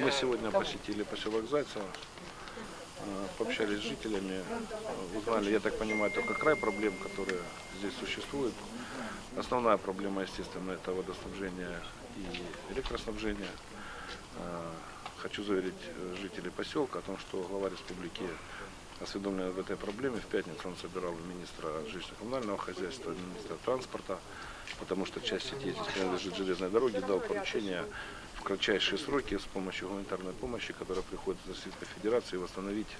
Мы сегодня посетили поселок Зайцево, э, пообщались с жителями, э, узнали, я так понимаю, только край проблем, которые здесь существуют. Основная проблема, естественно, это водоснабжение и электроснабжение. Э, Хочу заверить жителей поселка о том, что глава республики осведомлен об этой проблеме. В пятницу он собирал министра жилищно-коммунального хозяйства, министра транспорта, потому что часть сети здесь принадлежит железной дороге, дал поручение в кратчайшие сроки с помощью гуманитарной помощи, которая приходит из Российской Федерации, восстановить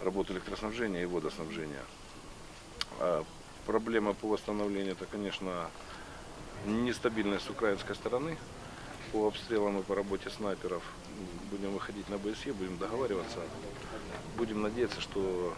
работу электроснабжения и водоснабжения. А проблема по восстановлению, это, конечно, нестабильность с украинской стороны по обстрелам и по работе снайперов. Будем выходить на БСЕ, будем договариваться. Будем надеяться, что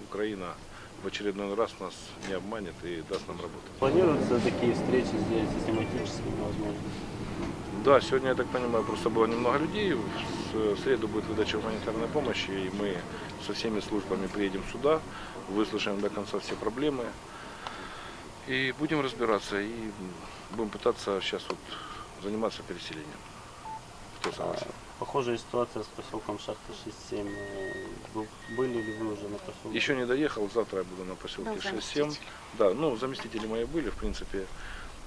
Украина в очередной раз нас не обманет и даст нам работу. Планируются такие встречи здесь систематически, возможно? Да, сегодня, я так понимаю, просто было немного людей. В среду будет выдача гуманитарной помощи, и мы со всеми службами приедем сюда, выслушаем до конца все проблемы. И будем разбираться, и будем пытаться сейчас вот заниматься переселением. Кто согласен? Похожая ситуация с поселком Шахта 6-7. Э, вы- Были ли вы уже на поселке? Еще не доехал, завтра я буду на поселке Ну, 6-7. Да, ну, заместители мои были, в принципе.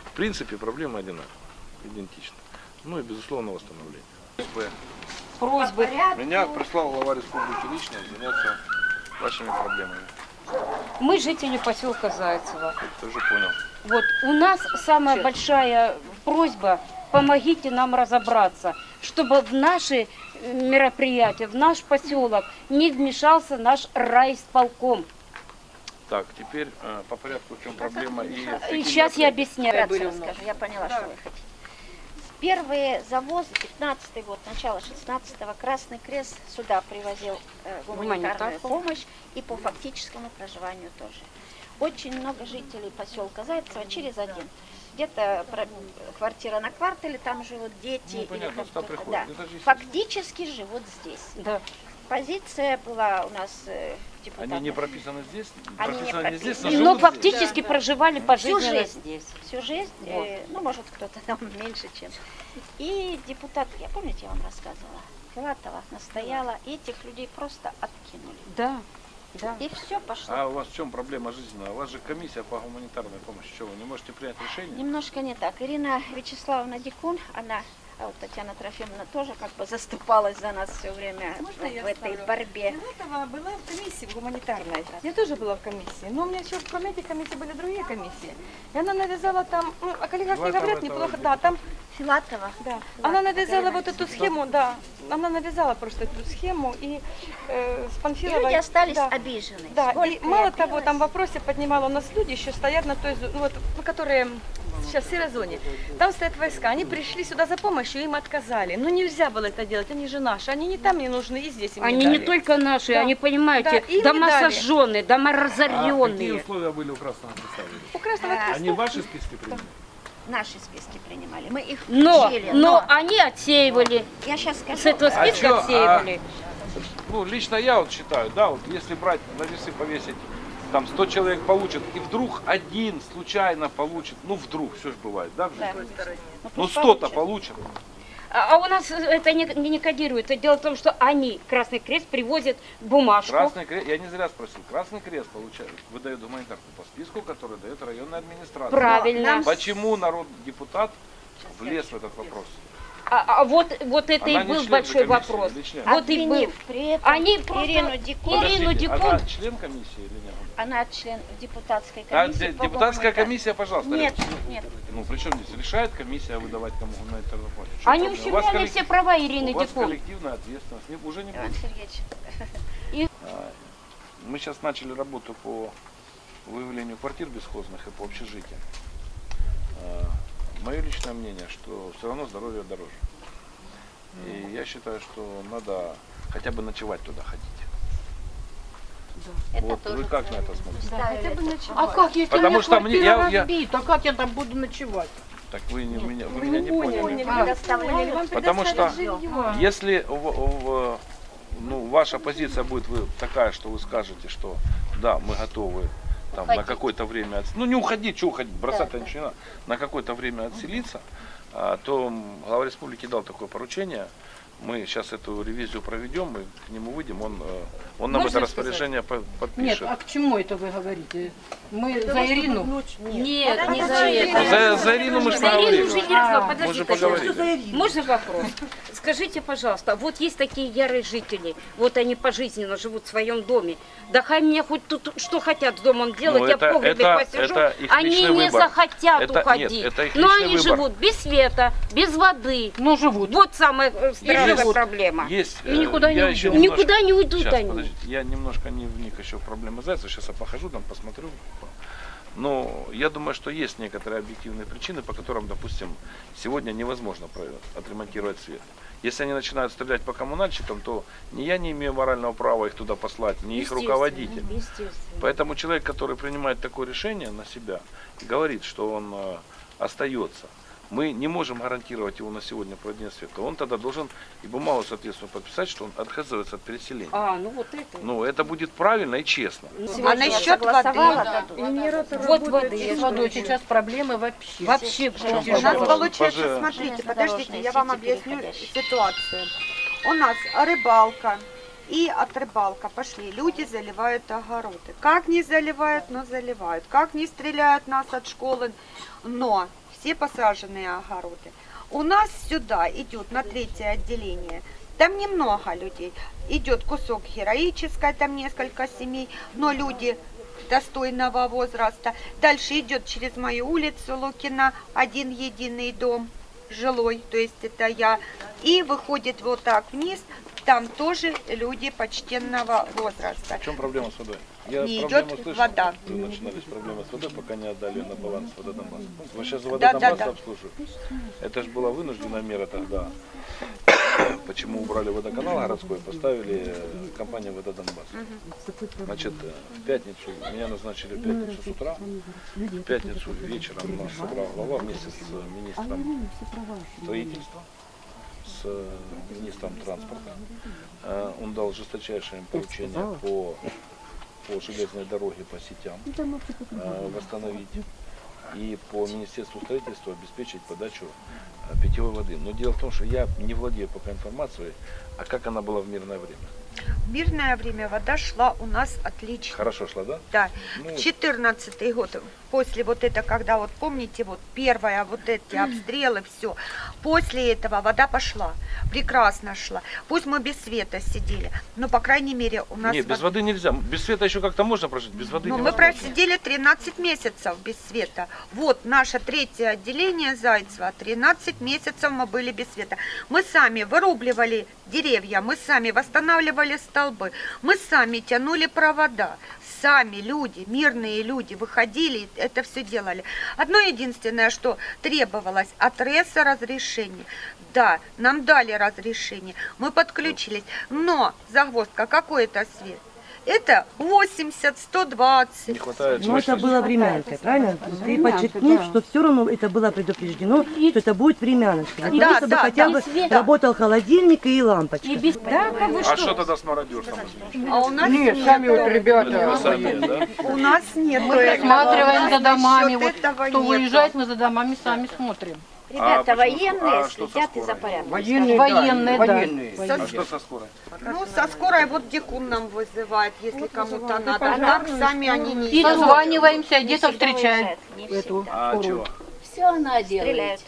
В принципе, проблема одинаковая, идентична. Ну и, безусловно, восстановление. просьбы. Меня прислал глава республики лично заняться вашими проблемами. Мы жители поселка Зайцево. Тоже понял. Вот у нас самая большая просьба, помогите нам разобраться, чтобы в наши э, мероприятия, в наш поселок не вмешался наш райисполком. Так, теперь э, по порядку, в чем проблема и... Сейчас я объясняю. Вкратце расскажу, я поняла, что вы хотите. Первые завозы, 15 год, начало 16-го, Красный Крест сюда привозил э, гуманитарную помощь и по фактическому проживанию тоже. Очень много жителей поселка Зайцево через один. Где-то квартира на квартале, там живут дети. Ну, или понятно, сюда приходят. да. Фактически живут здесь. Да. Позиция была у нас э, депутата. Они не прописаны здесь? Они не прописаны здесь, но прописаны. Но фактически проживали пожизненно жизнь. здесь. всю жизнь, э, ну, может, кто-то там меньше, чем. И депутат, я помните, я вам рассказывала, Филатова настояла, и этих людей просто откинули. Да, да. И все пошло. А у вас в чем проблема жизненная? У вас же комиссия по гуманитарной помощи. Что, вы не можете принять решение? Немножко не так. Ирина Вячеславовна Дикун, она, а вот Татьяна Трофимовна тоже как бы заступалась за нас все время Можно в этой вставлю? борьбе. Филатова была в комиссии в гуманитарной. Я тоже была в комиссии. Но у меня еще кроме этих комиссий были другие комиссии. И она навязала там, ну, о коллегах не Филатова говорят неплохо, да, там, Филатова. да. Она навязала вот эту схему, да. Она навязала просто эту схему и э, с И Панфиловой. люди остались да. обижены. Да, Сколько и мало того, там в вопросе поднимала у нас люди, еще стоят на той, ну вот, ну, которые сейчас в серой зоне. Там стоят войска, они пришли сюда за помощью, им отказали. Ну нельзя было это делать, они же наши, они не там не нужны, и здесь им Они не не только наши, Да. они, понимаете, Да, не дома сожженные, дома А какие разоренные. условия были у красного представителя? У Красного А, Креста Они ваши списки приняли? Наши списки принимали. Мы их Но, учили, но они отсеивали, Я сейчас скажу. с этого А списка чё, отсеивали. Ну, лично я вот считаю, да, вот если брать на весы повесить, там 100 человек получат, и вдруг один случайно получит, ну вдруг, все же бывает, да, в Да. жизни? Ну, Ну пусть 100-то получат. получат. А а у нас это не, не, не кодируется. Дело в том, что они, Красный Крест, привозят бумажку. Красный крест, я не зря спросил, Красный крест получает, выдает гуманитарку по списку, который дает районная администрация. Правильно. нам Почему народ депутат влез в этот вопрос? А, а вот, вот это Она и был большой комиссии вопрос. Вот и был. При этом Они просто- Ирину Дикун, Ирину Дикун- Она член комиссии или нет? Она член депутатской А, комиссии. де- по депутатская гуманитар- комиссия, пожалуйста. Нет, нет. Ну, при чем здесь? Решает комиссия выдавать кому гуманитарную помощь. В чем Они ущемляли коллектив- все права Ирины У вас Дикун. коллективная ответственность. Не- Уже не Иван будет. Сергеевич, Мы сейчас начали работу по выявлению квартир бесхозных и по общежитиям. Мое личное мнение, что все равно здоровье дороже. И я считаю, что надо хотя бы ночевать туда ходить. Это вот тоже вы как на это смотрите? Ставили хотя бы ночевать. А как, если Потому у меня что мне- квартира я- я- разбита, как я там буду ночевать? Так вы, не, меня, вы Вы меня не не поняли, поняли. не А. предоставляли, вам Потому что жилье. Если в- в- ну, ваша позиция будет вы- такая, что вы скажете, что да, мы готовы там, на какое-то время, отс- ну не уходить, что уходить, бросать ничего не надо, на какое-то время отселиться, а, то глава республики дал такое поручение. Мы сейчас эту ревизию проведем, мы к нему выйдем, он, э, он нам Можно это сказать? распоряжение по- Нет, подпишет. а к чему это вы говорите? Мы за Ирину. Нет, не за это. За, за Ирину мы же За Ирину поговорили. уже не. Мы Подожди, же поговорили. Можно вопрос? Скажите, пожалуйста, вот есть такие ярые жители, вот они пожизненно живут в своем доме. Да хай мне хоть тут что хотят с домом делать, Ну, я это- в погребе это- посижу. это их они не выбор. захотят Это- уходить. нет, это их Но они выбор. живут без света, без воды. Ну, живут. Вот самая э, Есть- проблема. Есть. И э, никуда не я уйдут. Никуда не уйдут Сейчас, они. подождите, я немножко не вник еще в проблемы зайца. Сейчас я похожу там, посмотрю. Но я думаю, что есть некоторые объективные причины, по которым, допустим, сегодня невозможно отремонтировать свет. Если они начинают стрелять по коммунальщикам, то ни я не имею морального права их туда послать, ни их руководитель. Поэтому человек, который принимает такое решение на себя, и говорит, что он э, остается, мы не можем гарантировать его на сегодня проведение света. Он тогда должен и бумагу соответственно подписать, что он отказывается от переселения. А, ну вот это. Ну, это будет правильно и честно. А насчет воды? Вот воды. С водой сейчас проблемы вообще. Вообще. У нас получается, смотрите, подождите, я вам объясню ситуацию. У нас рыбалка, и от рыбалка пошли, люди заливают огороды. Как не заливают, но заливают. Как не стреляют нас от школы, но все посаженные огороды. У нас сюда идет на третье отделение. Там немного людей. Идет кусок героической, там несколько семей, но люди достойного возраста. Дальше идет через мою улицу Лукина один единый дом жилой, то есть это я. И выходит вот так вниз, там тоже люди почтенного возраста. В чем проблема с водой? Я Не проблему идет слышал. вода. Вы начинались проблемы с водой, пока не отдали на баланс вододонбасса. Вы сейчас Да, вододонбасс да, да. обслуживаете. Это же была вынужденная мера тогда. Почему убрали водоканал городской, поставили э, компанию Вододонбасс. Значит, э, в пятницу, меня назначили в пятницу с утра, в пятницу вечером нас собрал глава вместе с э, министром строительства, с министром транспорта. Он дал жесточайшее им поручение по, по железной дороге, по сетям э, восстановить и по Министерству строительства обеспечить подачу э, питьевой воды. Но дело в том, что я не владею пока информацией, а как она была в мирное время. В мирное время вода шла у нас отлично. Хорошо шла, да? Да, Ну, 14 год, после вот это, когда вот помните, вот первая вот эти обстрелы, все, после этого вода пошла, прекрасно шла. Пусть мы без света сидели, но по крайней мере у нас... Нет, без вод- воды нельзя. Без света еще как-то можно прожить, без воды Ну, мы просидели 13 месяцев без света. Вот наше третье отделение Зайцева. 13 месяцев мы были без света. Мы сами вырубливали деревья, мы сами восстанавливали столбы, мы сами тянули провода. Сами люди, мирные люди выходили, это все делали. Одно единственное, что требовалось от РЭСа разрешение. Да, нам дали разрешение, мы подключились. Но загвоздка, какой это свет? Это 80, 120. Не хватает Ну, это было времянкой, правильно? Ты подчеркнул, что все равно это было предупреждено, что это будет времяночка. Для Да, того, чтобы да, хотя да. бы И свет. работал холодильник и лампочка. И без... Да, вы А что? что тогда с мародерством? А у нас Нет, нет. сами вот ребята. сами, да? У нас нет. Мы присматриваем за домами. Вот кто нету. выезжает, мы за домами сами смотрим. Ребята, почему? военные А следят и скорой? за порядком. Военные, военные, да. Военные. А что со скорой? Ну, со скорой вот Дикун нам вызывает, если кому-то надо. А так сами они не И дозваниваемся, где-то встречаем эту всегда. А чего? Все она делает. Стреляют.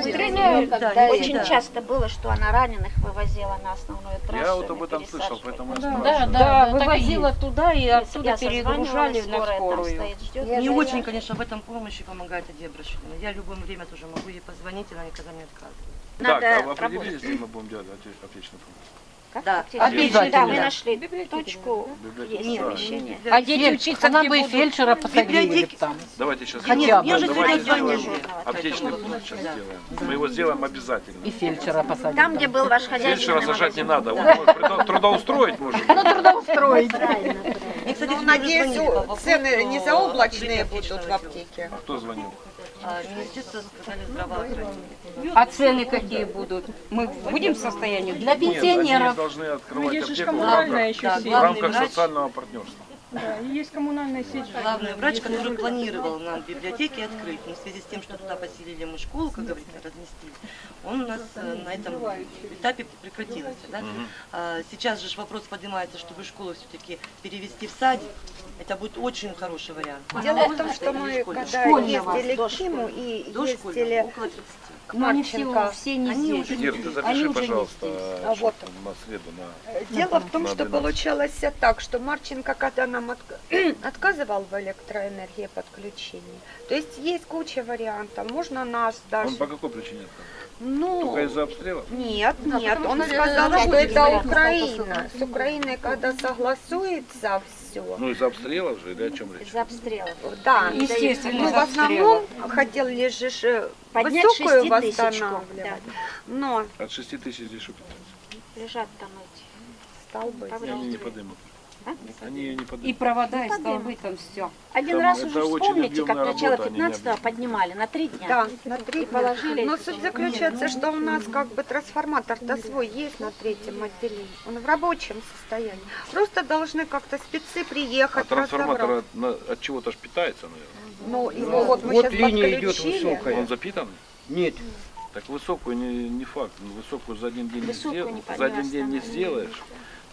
Стреляют, когда Очень это- часто было, что она раненых вывозила на основную трассу. Я вот и об этом слышал, поэтому я Да, да, Да, и вывозила есть. туда и Я оттуда созванивалась, перегружали на скорую. стоит, ждет. Мне Я очень, говорю, конечно, в этом помощи помогает Адия Брашкина. Я в любое время тоже могу ей позвонить, она никогда не отказывает. Так, а вы Надо определились, где мы будем делать отечественную функцию? Как Да, обязательно. Да, мы нашли точку, есть Нет. помещение. А дети учиться Она бы и фельдшера посадили Библиотеки. там. Давайте сейчас бы. Я же Давайте сделаем. Аптечный пункт сейчас сделаем. Мы его сделаем обязательно. И фельдшера посадили. Там, где был ваш хозяин. Фельдшера сажать не надо, он трудоустроить может. Ну, трудоустроить. И, кстати, Ну, надеюсь, поводу цены не заоблачные будут в аптеке. А кто звонил? А, Министерство сказали здравоохранения. А цены какие будут? Мы будем в состоянии? Для Нет, они пенсионеров. должны открывать аптеку в рамках, еще Да, в рамках социального партнерства. Да, и есть коммунальная сеть. Главный врач, который планировал нам библиотеки открыть, но в связи с тем, что туда поселили мы школу, как говорится, разместили, он у нас э, на этом этапе прекратился. Да? А, Сейчас же ж вопрос поднимается, чтобы школу все-таки перевести в садик. Это будет очень хороший вариант. Дело в том, что мы, когда ездили к Киму и До ездили около 30. Но они все, Марченко, все не Они здесь. уже Ир, ты Они запиши, уже не пожалуйста, здесь. А вот на среду на Дело в том, На что 12. получалось так, что Марченко, когда нам отк- отказывал в электроэнергии подключении, то есть есть куча вариантов, можно нас даже... Он по какой причине отказал? Ну, Только из-за обстрела? нет, Да, нет, он сказал, что это Украина. С Украиной, когда согласуется все. Ну, из-за обстрелов же или о чем речь? Из обстрелов. Да, Естественно, ну, из в основном хотели же ж, э, Поднять высокую шеститысячку, восстанавливать. Но От 6 тысяч здесь что Лежат там эти. столбы. Они не поднимут. А? Они ее не И провода, и столбы, там все. Один Там раз уже вспомните, как начало работа, они не 15 поднимали на три дня. Да, на три положили Но суть заключается, что у нас как бы трансформатор-то свой есть на третьем отделении. Он в рабочем состоянии. Просто должны как-то спецы А приехать, трансформатор разобрать. от, от чего-то питается, наверное. Ну, его вот мы Вот линия идет высокая. Он запитан? Нет, Так высокую не, не факт. Ну, Высокую за один день не, Высокую сдел- не за один день не да. сделаешь.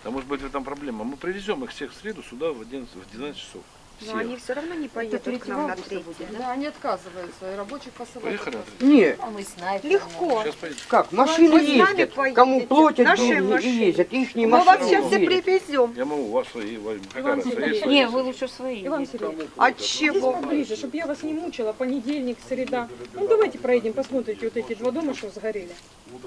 А может быть в этом проблема. Мы привезем их всех в среду сюда в 11, в 12 часов. Но они все равно не поедут к нам на третий. Да, они отказываются, и рабочих посылают. Поехали? нет. А мы знаем. Легко. Сейчас поедем. Как, машины Вы с нами ездят, кому платят Наши машины. ездят, их Мы машины вас сейчас и ездят. привезем. Я могу у вас свои возьму. Иван? Сергеевич. Не, вы лучше свои. Иван Сергеевич, От здесь чего? поближе, чтобы я вас не мучила, понедельник, среда. Ну давайте проедем, посмотрите вот эти два дома, что сгорели.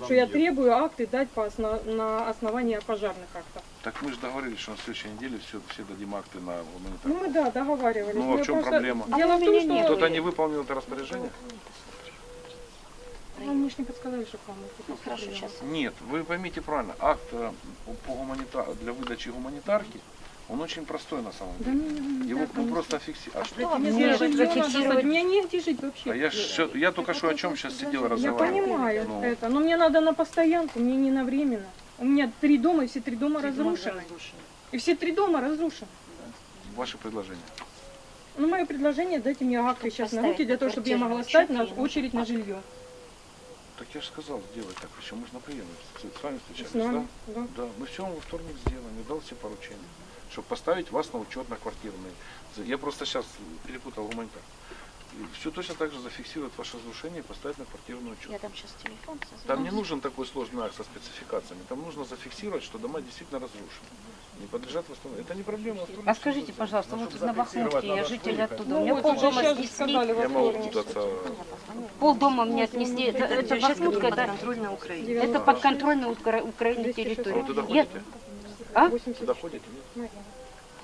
Что я требую акты дать по на основании пожарных актов. Так мы же договорились, что на следующей неделе все, все дадим акты на Ну гуманитарную. мы да, договаривались. Ну, а в чем проблема? Дело в том, что... Кто-то не выполнил это распоряжение? Ну, мне ж не подсказали, что к вам. Ну, хорошо, сейчас. Нет, вы поймите правильно, акт э, по гуманита... для выдачи гуманитарки, он очень простой на самом Да деле. ну, не Его ну, там просто фиксировать. А что? Мне Нет, для жилья надо зафиксировать- меня негде жить вообще. А я, ж всё- я только что о чем сейчас сидел Я разговаривал. понимаю Ну, это, но мне надо на постоянку, мне не на временно. У меня три дома, и все три дома разрушены. И все три дома разрушены. Ваше предложение. Ну, мое предложение, дайте мне акты сейчас на руки, для того, чтобы я могла стать на очередь на жилье. Так я же сказал, сделать так, еще можно приехать. С с вами встречались, С нами, да? да. Да, мы все во вторник сделаем, я дал все поручения, чтобы поставить вас на учет на квартирный. Я просто сейчас перепутал гуманитар. Все точно так же зафиксирует ваше разрушение и поставить на квартирный учет. Я там сейчас телефон созвоню. Там не нужен такой сложный акт со спецификациями. Там нужно зафиксировать, что дома действительно разрушены. Не подлежат восстановлению. Это не проблема. А скажите, пожалуйста, вот на Бахмутке, я житель оттуда, у Ну меня вот, полдома снесли, Я могу путаться. полдома мне отнесли. Это, это Бахмутка, это, Контрольная Украина. это подконтрольная Укра- Украине Вы территория. туда Я, ходите? а? 80. Туда ходите? Нет?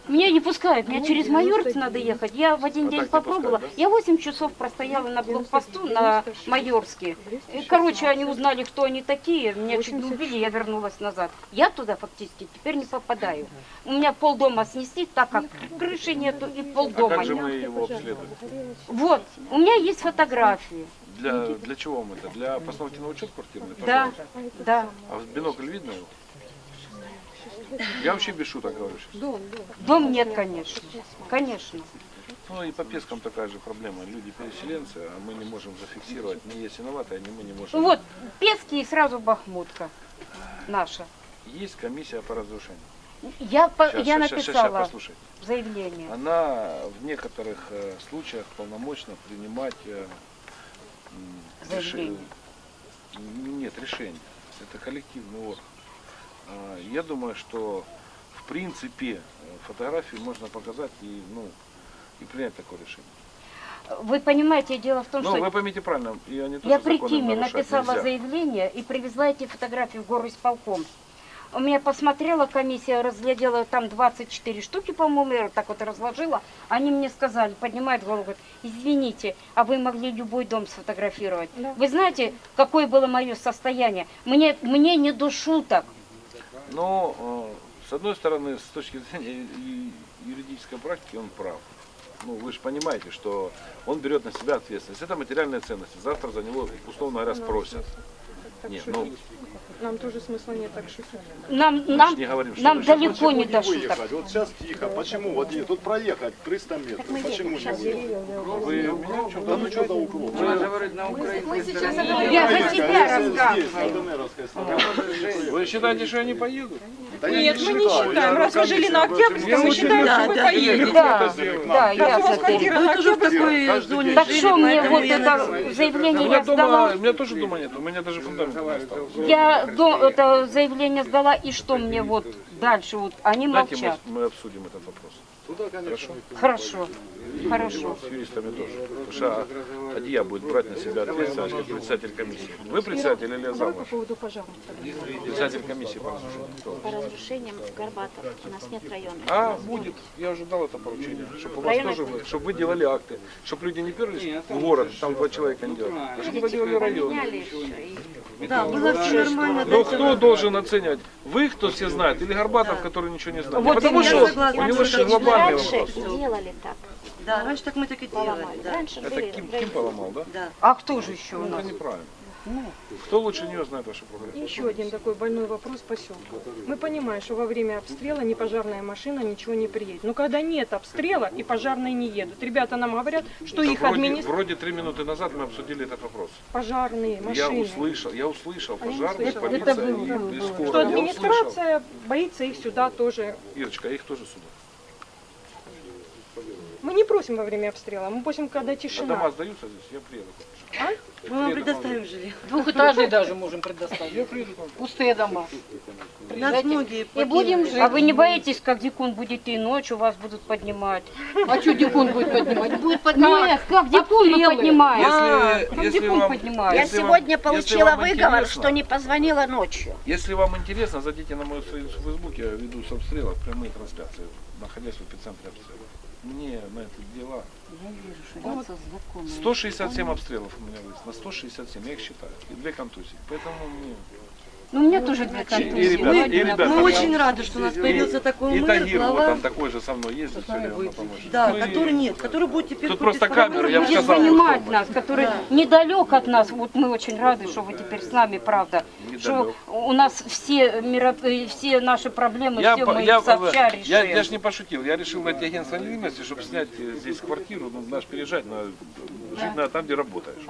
Меня не пускают, мне через Майорц надо ехать. Я в один А день попробовала. Я 8 часов простояла на блокпосту на Майорске. И, Короче, они узнали, кто они такие, меня чуть не убили, я вернулась назад. Я туда фактически теперь не попадаю. У меня полдома снесли, так как крыши нету и А полдома как же мы его обследуем? Вот, у меня есть фотографии. Для, для чего вам это? Для постановки на учет квартирный? Да, да. А в бинокль видно его? Я вообще без шуток говорю сейчас. Дом нет, конечно. Конечно. Ну и по Пескам такая же проблема. Люди переселенцы, а мы не можем зафиксировать, не есть виноваты, они мы не можем. Вот, Пески и сразу Бахмутка наша. Есть комиссия по разрушению. Я, по- Щас, я щас, написала послушайте. заявление. Она в некоторых э, случаях полномочна принимать э, Заявление. реши- Нет, решение. Это коллективный орган. А, Я думаю, что в принципе фотографии можно показать и, ну, и принять такое решение. Вы понимаете, дело в том, Ну, что вы поймите правильно, они тоже я при Киме написала нельзя. заявление и привезла эти фотографии в гору исполком. У меня посмотрела комиссия, разглядела там 24 штуки, по-моему, я вот так вот разложила. Они мне сказали, поднимают голову, говорят, извините, а вы могли любой дом сфотографировать. Да. Вы знаете, какое было мое состояние? Мне, мне не до шуток. Но, э, с одной стороны, с точки зрения юридической практики, он прав. Ну, вы же понимаете, что он берет на себя ответственность. Это материальные ценности. Завтра за него, условно говоря, спросят. так Нет, ну- Нам тоже смысла нет так шутить. Нам, Мы нам, не говорим, что нам мы сейчас- далеко не до шуток. выехать? Вот сейчас тихо. Почему? Вот и тут проехать 300 метров. Почему не выехать? Вы меня что Да ну что до углу? Я за себя рассказываю. Вы считаете, что я не поеду? Да Нет, мы не считаем. Раз вы жили на Октябрьском, мы считаем, Да, что вы да, поедете. Да, да, Раз у я квартира это. на Октябрьском. Так что мне вот это заявление я сдала? у меня тоже дома нет, у меня даже не осталось. Я это заявление сдала, и что мне вот дальше? Вот они молчат. мы обсудим этот вопрос. Хорошо? Хорошо, хорошо. С юристами тоже. Потому что Адья будет брать на себя ответственность как председатель комиссии. Вы председатель или зам по ваш? поводу пожарных. Председатель комиссии по разрушению. По разрушениям в Горбатов у нас нет района. А, будет. Я уже дал это поручение. Чтобы у вас Районная тоже, чтобы вы делали акты. Чтобы люди не перлись в город, там два человека не делали. А чтобы вы делали район. Поменяли Да, было все нормально. Но кто должен оценивать? Вы, кто все знает, или Горбатов, который ничего не знает? Вот Потому я что у него же глобальный Раньше вопрос. делали так, Да, раньше так мы так и делали. Да. Раньше Это были Ким, Ким поломал, да? Да. А кто же еще у Ну, нас? это неправильно. Кто лучше нее знает ваши проблемы? Еще один такой больной вопрос поселка. Мы понимаем, что во время обстрела ни пожарная машина, ничего не приедет. Но когда нет обстрела и пожарные не едут, ребята нам говорят, что Да их вроде, администрация, вроде три минуты назад мы обсудили этот вопрос. пожарные машины, услышал, я услышал, я не пожарные, полиция Это было, и, да, и было. скорая. что услышал. администрация боится их сюда тоже. Ирочка, а их тоже сюда. Мы не просим во время обстрела, мы просим, когда А тишина. дома сдаются здесь, я приеду. Мы вам предоставим жилье. Двухэтажные даже можем предоставить. Я приеду. Пустые дома. Нас многие И будем жить. А вы не боитесь, как Дикун будете и ночью вас будут поднимать? А что Дикун будет поднимать? Будет поднимать. Нет, как Дикун мы поднимаем? Если, как если Дикун вам, поднимает? Я сегодня получила выговор, что не позвонила ночью. Если вам интересно, зайдите на мою страницу в Фейсбуке, я веду с обстрела прямые трансляции, находясь в эпицентре обстрела. Мне на это дела. 167 обстрелов у меня вышло, на 167, я их считаю, и две контузии. Поэтому мне... Ну, у меня тоже две И контузии. ребят, Ну, и ребята, Мы я- очень рады, что у нас появился такой И мэр, Тагир, вот там такой же со мной ездит все время помощь. Да, Ну и который нет, который будет теперь Тут просто камеры, я будет сказал, понимать что нас, который недалек от нас. Вот мы очень рады, что вы теперь с нами, правда. Недалек. Что у нас все, мероп- э, все наши проблемы, Я, все по- мы я, их сообща я, решим. я ж не пошутил, я решил найти агентство невинности, чтобы снять э, здесь квартиру, ну, знаешь, переезжать, на, жить на, там, где работаешь.